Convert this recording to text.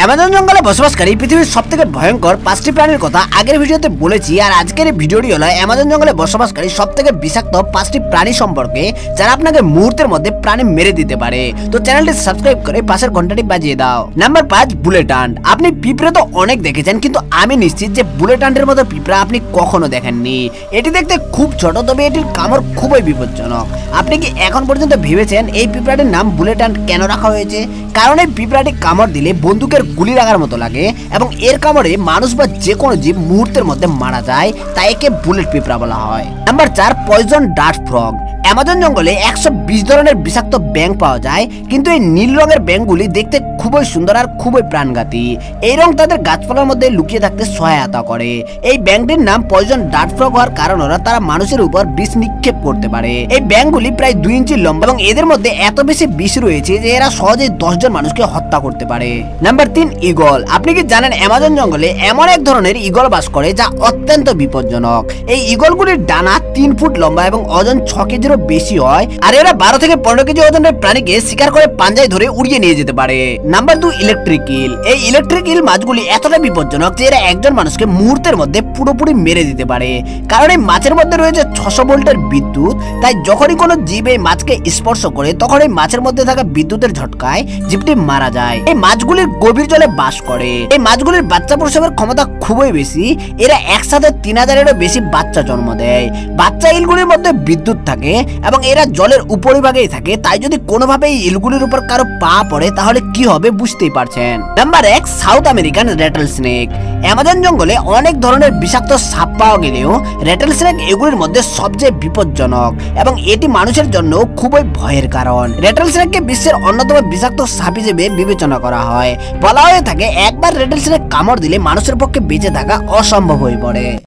Amazon জঙ্গলে বসবাসকারী পৃথিবীর সব থেকে ভয়ঙ্কর পাঁচটি প্রাণীর কথা আগের ভিডিওতে বলেছি, আর আজকের এই ভিডিওটি হলো অ্যামাজন জঙ্গলে বসবাসকারী সব থেকে বিষাক্ত পাঁচটি প্রাণী সম্পর্কে, যারা আপনাকে মুহূর্তের মধ্যে প্রাণী মেরে দিতে পারে। তো চ্যানেলটি সাবস্ক্রাইব করে পাশের ঘন্টাটি বাজিয়ে দাও। নাম্বার পাঁচ বুলেটান্ড আপনি পিঁপড়ে তো অনেক দেখেছেন, কিন্তু আমি নিশ্চিত যে বুলেটান্ডের মতো পিঁপড়া আপনি কখনো দেখেননি। এটি দেখতে খুব ছোট, তবে এটির কামড় খুবই বিপজ্জনক। আপনি কি এখন পর্যন্ত ভেবেছেন এই পিঁপড়াটির নাম বুলেটান্ড কেন রাখা হয়েছে? কারণ এই পিঁপড়াটি কামড় দিলে বন্দুকের গুলি লাগার মতো লাগে এবং এর কামড়ে মানুষ বা যে কোনো জীব মুহূর্তের মধ্যে মারা যায়, তাই একে বুলেট পিঁপড়া বলা হয়। নাম্বার চার, পয়জন ডার্ট ফ্রগ। অ্যামাজন জঙ্গলে একশো বিশ ধরনের বিষাক্ত ব্যাং পাওয়া যায়, কিন্তু এই নীল রঙের ব্যাংগুলি দেখতে খুবই সুন্দর আর খুবই প্রাণঘাতী। এই রং তাদের গাছপালার মধ্যে লুকিয়ে থাকতে সহায়তা করে। এই ব্যাংকটির নাম পয়জন ডার্ট হওয়ার কারণ হলো তারা মানুষের উপর বিষ নিক্ষেপ করতে পারে। এই ব্যাংকগুলি প্রায় দুই ইঞ্চি লম্বা এবং এদের মধ্যে এত বেশি বিষ রয়েছে যে এরা সহজেই দশজন মানুষকে হত্যা করতে পারে। নাম্বার তিন ইগল আপনি কি জানেন অ্যামাজন জঙ্গলে এমন এক ধরনের ইগল বাস করে যা অত্যন্ত বিপজ্জনক? এই ইগলগুলির ডানা তিন ফুট লম্বা এবং ওজন ছ কেজিরও বেশি হয়। আর এরা বারো থেকে পনেরো কেজি ওজনের প্রাণীকে শিকার করে পাঞ্জায় ধরে উড়িয়ে নিয়ে যেতে পারে। নাম্বার দু ইলেকট্রিক ইল এই ইলেকট্রিক ইল মাছগুলি এতটা বিপজ্জনক যে এরা একজন মানুষকে মুহূর্তের মধ্যে পুরোপুরি মেরে দিতে পারে। কারণ এই মাছের মধ্যে রয়েছে ছশো ভোল্টের বিদ্যুৎ, তাই যখনই কোনো জীব এই মাছকে স্পর্শ করে, তখন এই মাছের মধ্যে থাকা বিদ্যুতের ঝটকায় জীবটি মারা যায়। এই মাছগুলির গভীর জলে বাস করে। এই মাছগুলির বাচ্চা প্রসবের ক্ষমতা খুবই বেশি। এরা একসাথে তিন হাজারেরও বেশি বাচ্চা জন্ম দেয়। বাচ্চা ইলগুলির মধ্যে বিদ্যুৎ এবং এরা জলের উপরিভাগেই থাকে, তাই যদি কোনোভাবে এই ইলগুলির উপর কারও পা পড়ে, তাহলে কি হবে বুঝতেই পারছেন। নাম্বার এক south American rattlesnake Amazon জঙ্গলে অনেক ধরনের বিষাক্ত সাপ পাওয়া গেলেও রেটল স্নেক এগুলির মধ্যে সবচেয়ে বিপজ্জনক এবং এটি মানুষের জন্য খুবই ভয়ের কারণ। রেটল স্নেককে বিশ্বের অন্যতম বিষাক্ত সাপ হিসেবে বিবেচনা করা হয়। বলা হয়ে থাকে, একবার রেটল স্নেক কামড় দিলে মানুষের পক্ষে বেঁচে থাকা অসম্ভব হয়ে পড়ে।